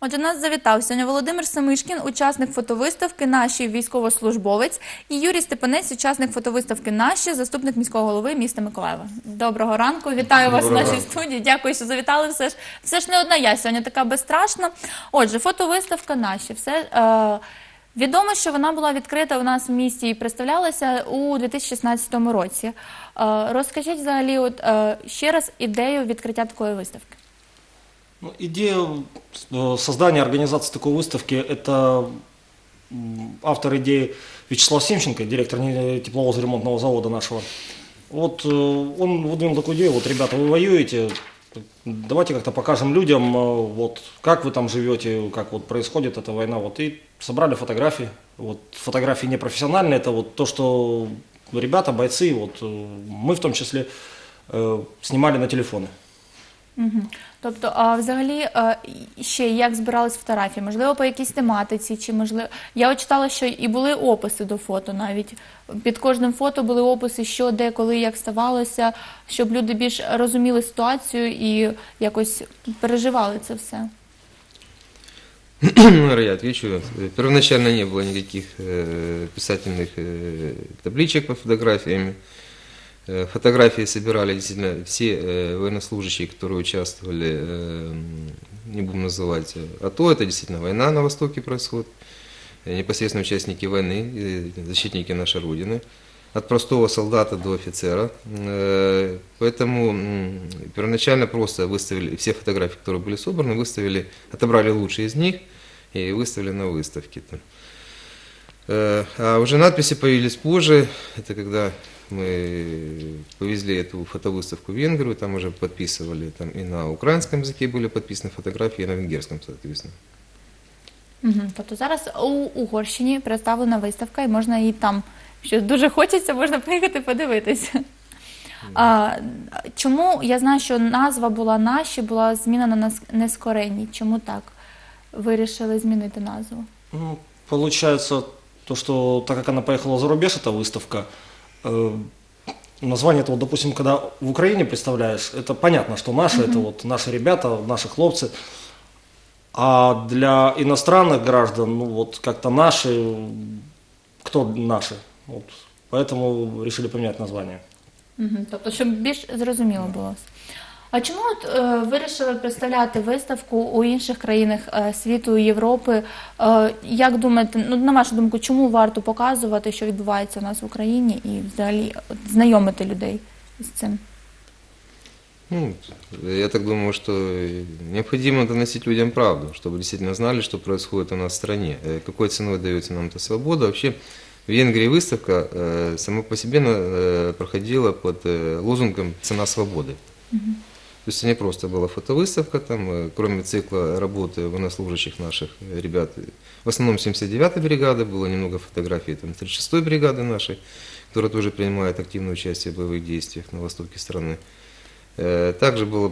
Отже, нас завітав сьогодні Володимир Самишкін, учасник фотовиставки Наші військовослужбовець, і Юрій Степанець, учасник фотовиставки Наші, заступник міського голови міста Миколаєва. Доброго ранку, вітаю вас в нашій студії. Дякую, що завітали. Все ж все ж не одна я сьогодні така безстрашна. Отже, фотовиставка Наші. Все е, відомо, що вона була відкрита у нас в місті і представлялася у 2016 році. Е, розкажіть взагалі, от е, ще раз ідею відкриття такої виставки. Ну, идея э, создания, организации такой выставки – это автор идеи Вячеслав Семченко, директор тепловоза-ремонтного завода нашего. Вот э, он выдвинул такую идею, вот, ребята, вы воюете, давайте как-то покажем людям, э, вот, как вы там живете, как вот происходит эта война. Вот, и собрали фотографии. Вот, фотографии непрофессиональные, это вот то, что ребята, бойцы, вот, мы в том числе, снимали на телефоны. Мгм. Тобто, а взагалі е, ще як збирались фотографії? Можливо, по якійсь тематиці, чи можливо. Я от читала, що і були описи до фото навіть. Під кожним фото були описи, що, де, коли, як ставалося, щоб люди більш розуміли ситуацію і якось переживали це все. Наверное, я отвечу. Первоначально не было никаких э, писательных э, табличек по фотографиями. Э, Фотографии собирали действительно все э, военнослужащие, которые участвовали, э, не будем называть, э, АТО, это действительно война на Востоке происходит, непосредственно участники войны, защитники нашей Родины, от простого солдата до офицера. Поэтому первоначально просто выставили все фотографии, которые были собраны, выставили, отобрали лучшие из них и выставили на выставке. А уже надписи появились позже. Это когда мы повезли эту фотовыставку в Венгрию, там уже подписывали, там и на украинском языке были подписаны фотографии, и на венгерском, соответственно. Мгм. Тобто зараз у Угорщині представлена виставка, і можна і там, що дуже хочеться, можна поїхати подивитися. А, чому я знаю, що назва була наші, була змінена на ск- нескоренні. Чому так? Вирішили змінити назву? Ну, получается, то, что так как она поехала за рубеж, эта выставка, Э, название этого, допустим, когда в Украине представляешь, это понятно, что наши, это вот наши ребята, наши хлопцы. А для иностранных граждан, ну вот как-то наши, кто наши? Вот. Поэтому решили поменять название. Угу. Тобто, щоб більш зрозуміло було. А чому от, е, вирішили представляти виставку у інших країнах е, світу і Європи? Е, як думаєте, ну на вашу думку, чому варто показувати, що відбувається у нас в Україні, і взагалі от, знайомити людей з цим? Ну, я так думаю, что необходимо доносить людям правду, чтобы действительно знали, что происходит у нас в стране, э, какой ценой дается нам эта свобода. Вообще, в Венгрии выставка э, сама по себе э, проходила под э, лозунгом «Цена свободы». То Есть не просто была фотовыставка, там, э, кроме цикла работы военнослужащих наших э, ребят, в основном 79-й бригады, было немного фотографий там, 36-й бригады нашей, которая тоже принимает активное участие в боевых действиях на востоке страны. Э, Также была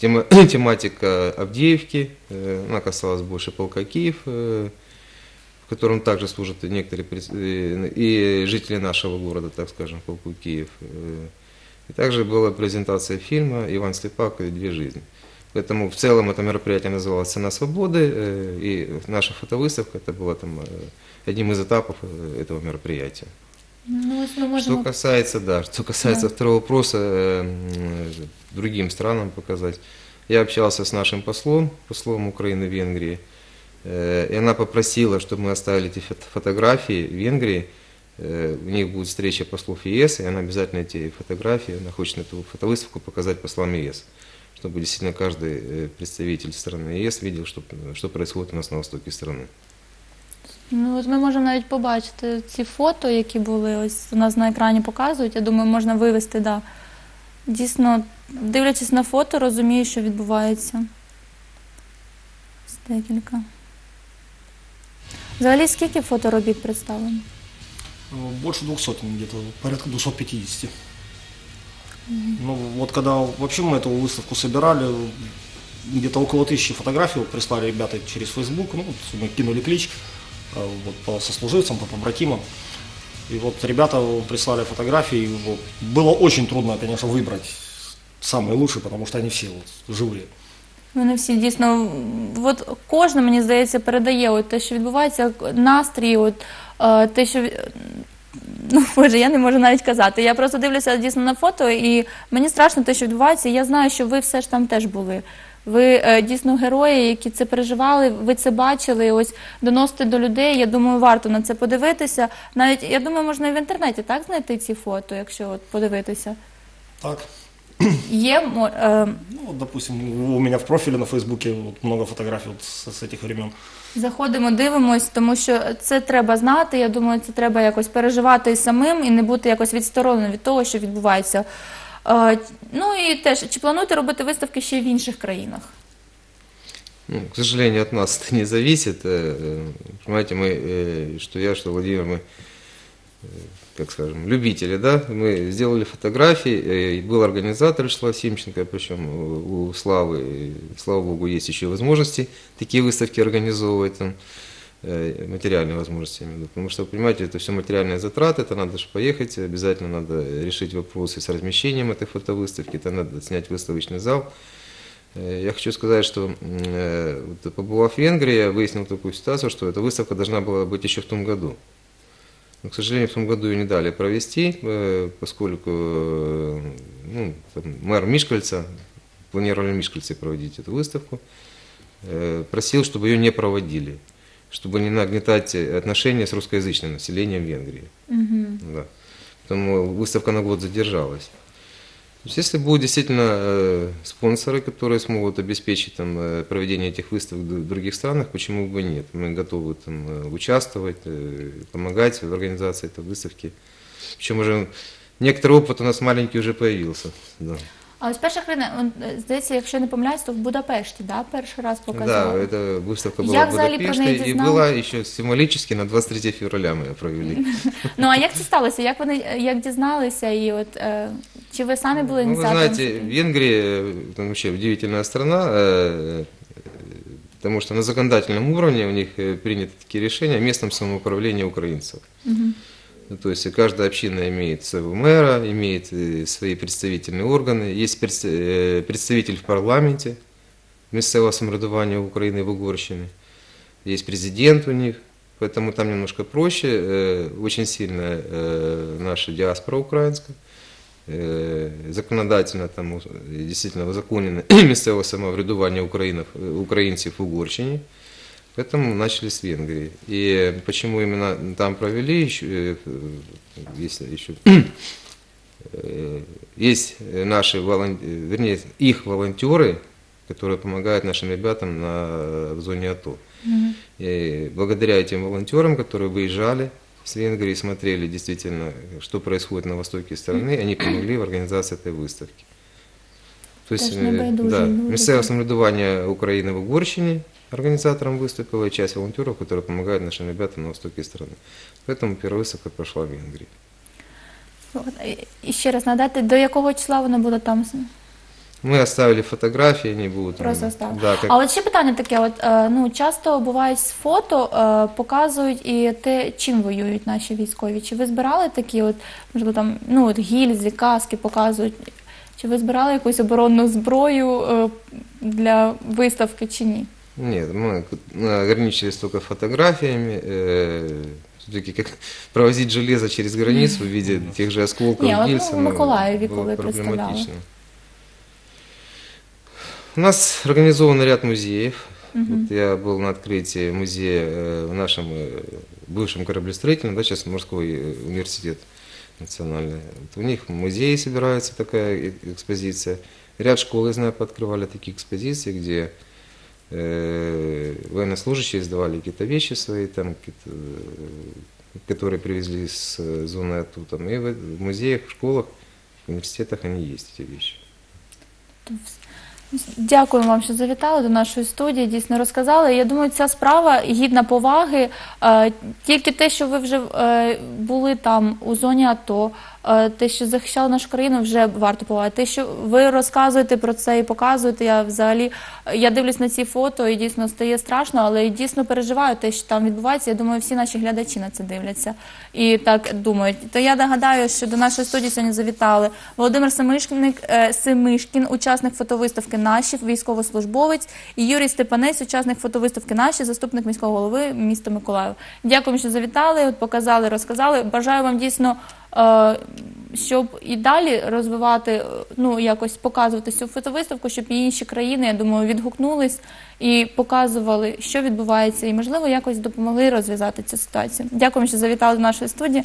тема- тематика Авдеевки, она касалась больше полка Киев, в котором также служат некоторые и жители нашего города, так скажем, полку Киев. И также была презентация фильма «Иван Слепак. Две жизни». Поэтому в целом это мероприятие называлось «Цена свободы», э, и наша фотовыставка это была там э, одним из этапов э, этого мероприятия. Ну, ми Что касается, да, что касается Да. второго вопроса, другим странам показать. Я общался с нашим послом, послом Украины в Венгрии, и она попросила, чтобы мы оставили эти фото- фотографии в Венгрии. Э, У них будет встреча послов ЕС, и она обязательно эти фотографии, она хочет на эту фотовыставку показать послам ЕС, чтобы действительно каждый э, представитель страны ЕС видел, что, что происходит у нас на востоке страны. Ну, от ми можемо навіть побачити ці фото, які були ось у нас на екрані показують. Я думаю, можна вивести, да. Дійсно, дивлячись на фото, розумію, що відбувається. Ось Декілька. Взагалі, скільки фоторобіт представлено? Э, Больше 200, где-то порядка 250. Ну вот когда вообще мы эту выставку собирали, где-то около тысячи фотографий прислали ребята через Facebook, ну мы кинули клич э, вот, по сослуживцам, по побратимам. И вот ребята прислали фотографии, вот, было очень трудно, конечно, выбрать самые лучшие, потому что они все вот живые. Вони всі дійсно, от кожен, мені здається, передає от те, що відбувається, настрій, от е, те, що ну боже, я не можу навіть казати. Я просто дивлюся дійсно на фото, і мені страшно те, що відбувається. Я знаю, що ви все ж там теж були. Ви е, дійсно герої, які це переживали, ви це бачили. Ось доносите до людей. Я думаю, варто на це подивитися. Навіть я думаю, можна і в інтернеті так знайти ці фото, якщо от подивитися. Так. Є мо- е, Ну, вот, допустим, у меня в профиле на Фейсбуке вот много фотографий вот с, с этих времен. Заходимо, дивимось, тому що це треба знати. Я думаю, це треба якось переживати і самим і не бути якось відстороненим від того, що відбувається. Е, Ну і теж, чи плануєте робити виставки ще й в інших країнах? Ну, к сожалению, от нас это не зависит. Э, э, Понимаете, мы, э, что я, что Владимир, мы, э, как скажем, любители, да, мы сделали фотографии, э, и был организатор Вячеслав Семченко, причем у у Славы, слава богу, есть еще возможности такие выставки организовывать, там, э, материальные возможности, потому что, понимаете, это все материальные затраты, это надо же поехать, обязательно надо решить вопросы с размещением этой фотовыставки, это надо снять выставочный зал, Э, Я хочу сказать, что э, побывав в Венгрии, я выяснил такую ситуацию, что эта выставка должна была быть еще в том году. Но, к сожалению, в том году ее не дали провести, э, поскольку э, ну, там, мэр Мишкальца, планировали в Мишкальце проводить эту выставку, э, просил, чтобы ее не проводили, чтобы не нагнетать отношения с русскоязычным населением Венгрии. Да. Поэтому выставка на год задержалась. То есть, если будут действительно э, спонсоры, которые смогут обеспечить там, э, проведение этих выставок в д- других странах, почему бы нет? Мы готовы там, э, участвовать, э, помогать в организации этой выставки. Причем уже некоторый опыт у нас маленький уже появился. Да, А ось перша країна, он, е, здається, якщо я не помиляюсь, то в Будапешті, да, перший раз да показали. эта выставка была Як в взагалі про Будапеште неї и дізнались? была еще символически на 23 февраля мы ее провели. Ну а як це сталося? Як вони е, як дізналися? І от е, чи ви самі були Ну, вы ініціатором? знаете, Венгрия э, там вообще удивительная страна, э, э, потому что на законодательном уровне у них э, приняты такие решения о местном самоуправлении украинцев. Ну, То есть каждая община имеет своего мэра, имеет э, свои представительные органы, есть предс- э, представитель в парламенте местного самоврядування Украины в Угорщине, есть президент у них, поэтому там немножко проще, э, очень сильная э, наша диаспора украинская, Е, законодательно там у- действительно узаконено місцеве самоврядування українців, українців в Угорщині. Поэтому начали с Венгрии. И почему именно там провели, еще, э, если еще э, есть наши волонтеры, вернее, их волонтеры, которые помогают нашим ребятам на, в зоне АТО. И благодаря этим волонтерам, которые выезжали с Венгрии, смотрели действительно, что происходит на востоке страны, они помогли в организации этой выставки. То есть, Теж э, небайдужі да, люди. місцеве самоврядування України в Угорщині организатором выступила, и часть волонтеров, которые помогают нашим ребятам на востоке страны. Поэтому первая выставка прошла в Венгрии. От, е, І ще раз нагадати, до якого числа воно буде там? Мы оставили фотографии, они будут... там, Просто оставили. Да, как А от ще питання таке: от е, ну часто бувають з фото, е, показують і те, чим воюють наші військові. Чи ви збирали такі, от можливо, там ну от гільзи, каски показують? Чи ви збирали якусь оборонну зброю е, для виставки чи ні? Нет, мы э, ограничились только фотографиями. Все-таки как провозить железо через границу в виде тех же осколков, Не, вот, гильз, ну, в оно Миколаеве, было коли представляла. У нас организован ряд музеев. Вот я был на открытии музея э, в нашем э, бывшем кораблестроительном, да, сейчас морской э, университет национальный. Вот у них в музее собирается такая экспозиция. Ряд школ, я знаю, пооткрывали такие экспозиции, где э, военнослужащие сдавали какие-то вещи свои, там, какие-то, которые привезли с зоны АТО. Там, и в в музеях, в школах, в университетах они есть, эти вещи. Дякую вам, що завітали до нашої студії. Дійсно розказали. Я думаю, ця справа гідна поваги. Е, Тільки те, що ви вже е, були там у зоні АТО, те, що захищали нашу країну, вже варто повагати. Те, що ви розказуєте про це і показуєте, я взагалі я дивлюсь на ці фото і дійсно стає страшно, але дійсно переживаю те, що там відбувається. Я думаю, всі наші глядачі на це дивляться і так думають. То я нагадаю, що до нашої студії сьогодні завітали Володимир Семишкін, е, Семишкін, учасник фотовиставки Наші, військовослужбовець, і Юрій Степанець, учасник фотовиставки Наші, заступник міського голови міста Миколаїв. Дякуємо, що завітали, показали, розказали. Бажаю вам дійсно. Е, Щоб і далі розвивати, е, ну якось показувати цю фотовиставку, щоб і інші країни, я думаю, відгукнулись і показували, що відбувається, і можливо якось допомогли розв'язати цю ситуацію. Дякую, що завітали до нашої студії.